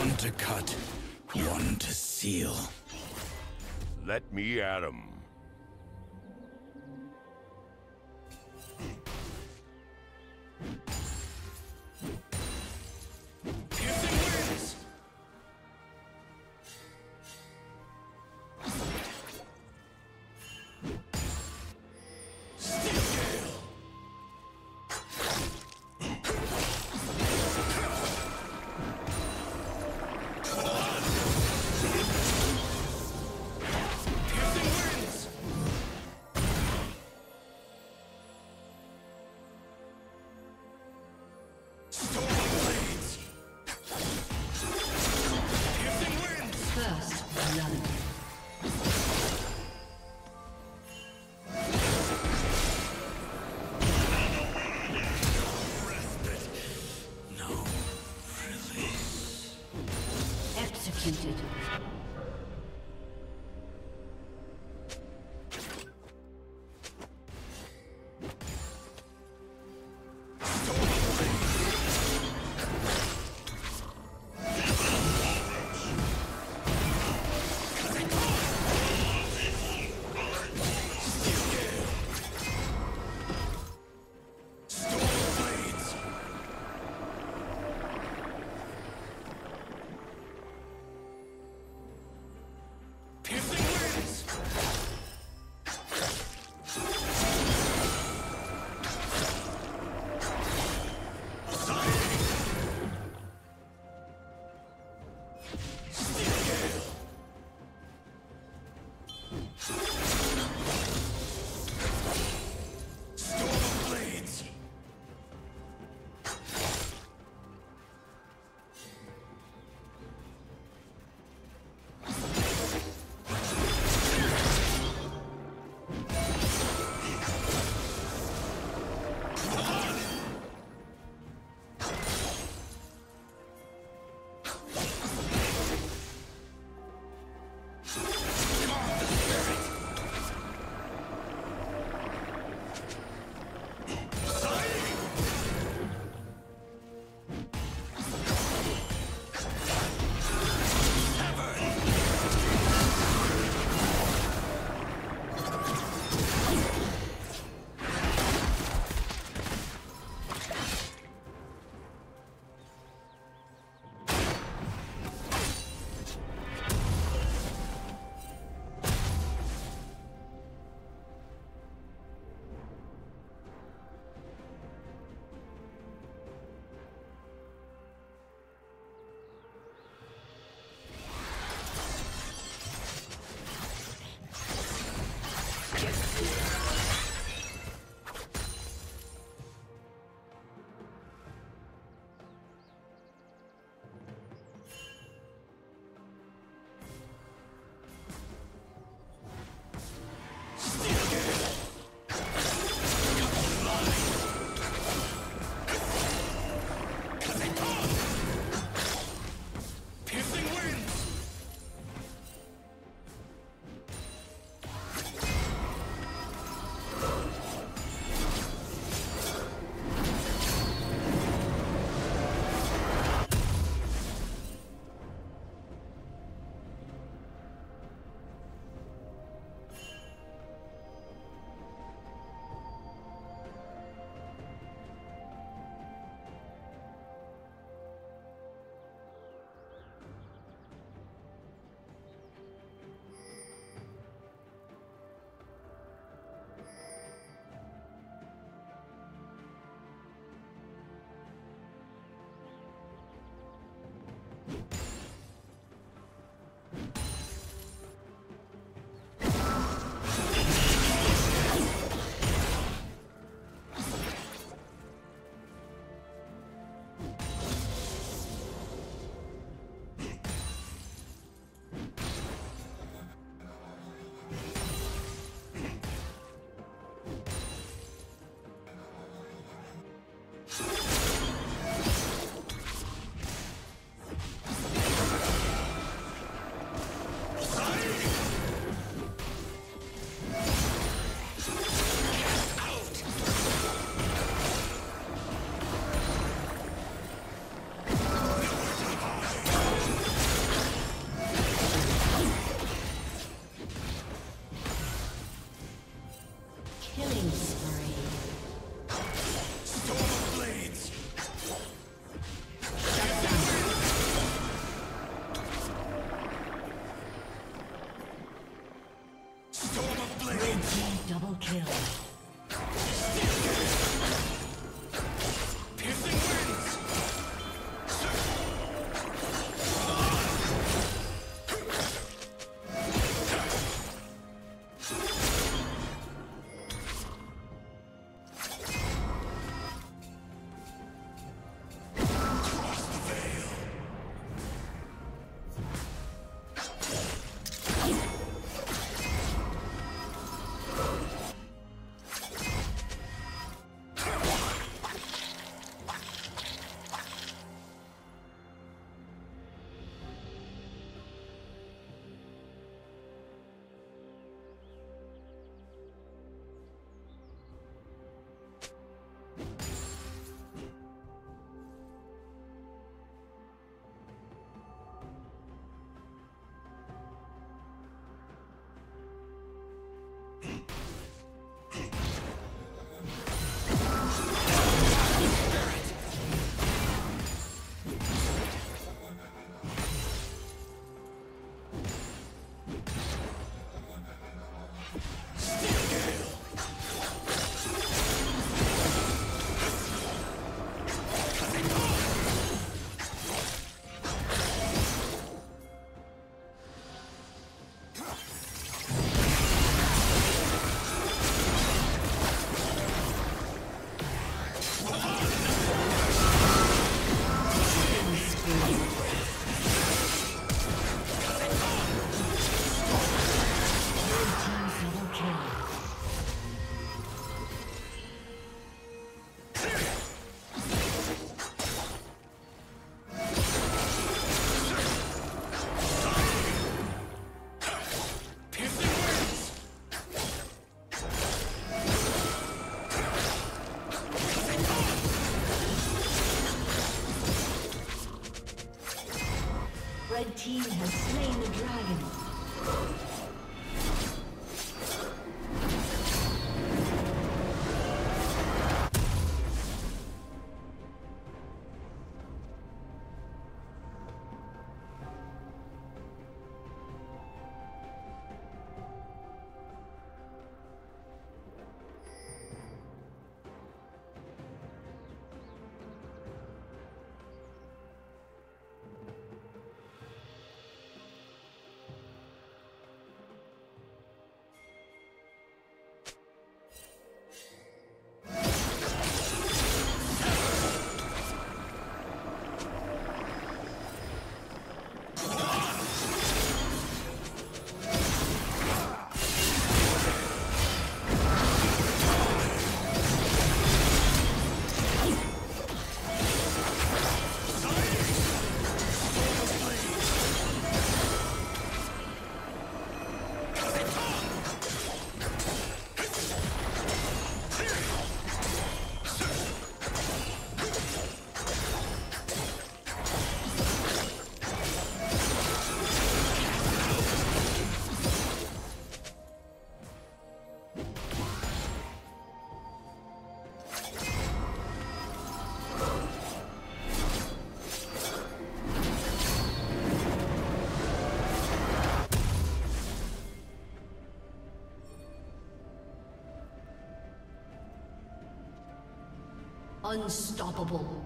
One to cut, one to seal. Let me at him. First blood. Unstoppable.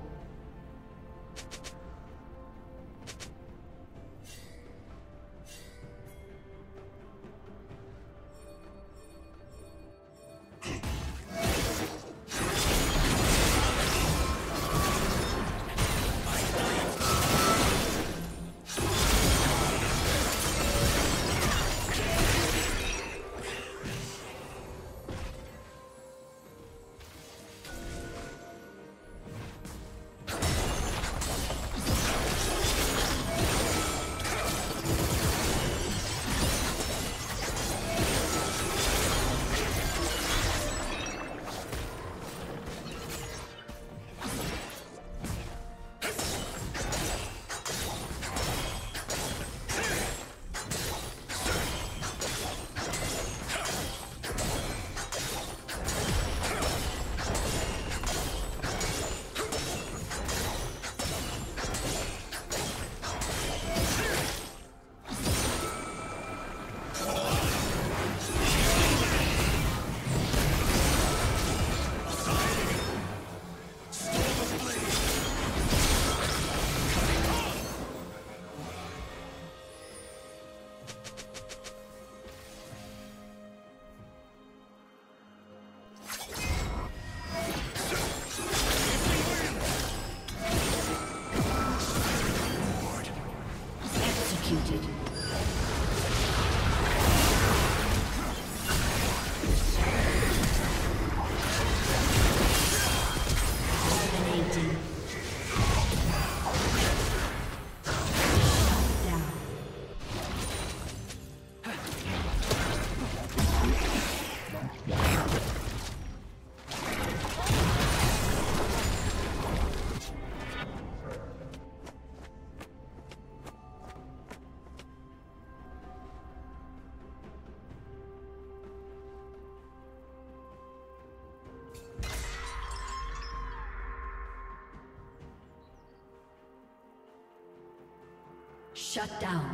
Shut down.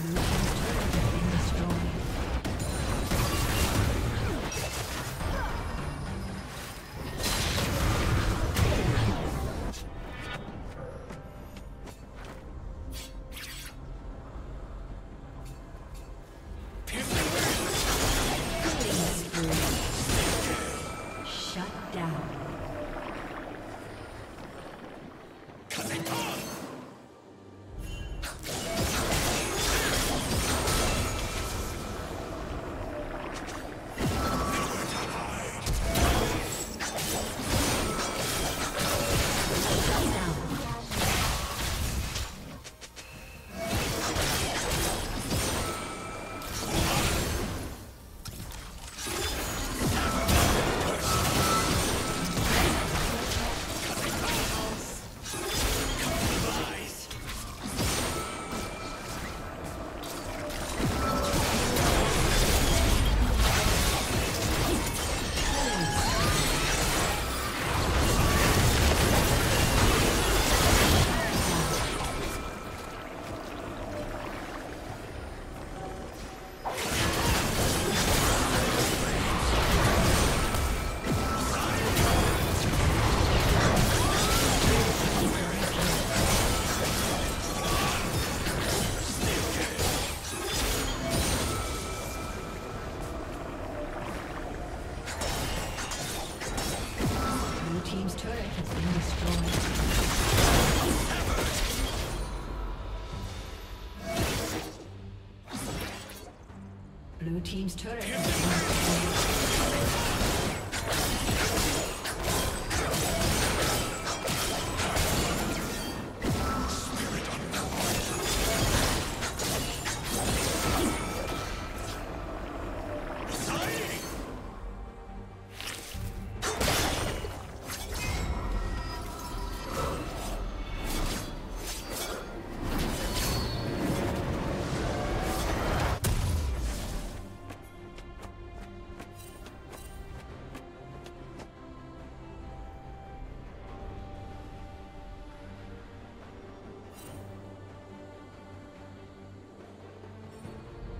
Blue Blue Team's turret